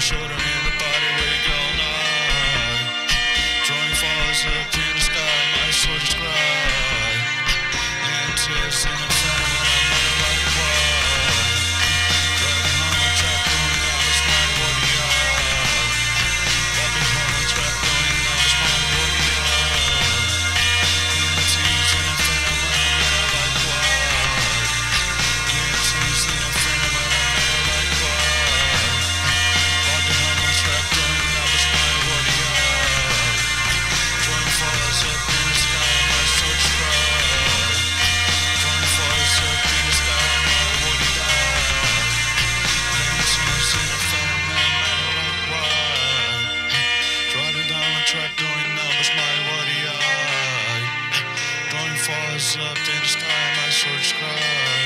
shoulder in the body where you're Drawing on. Falls up far as up in the sky, my short sky.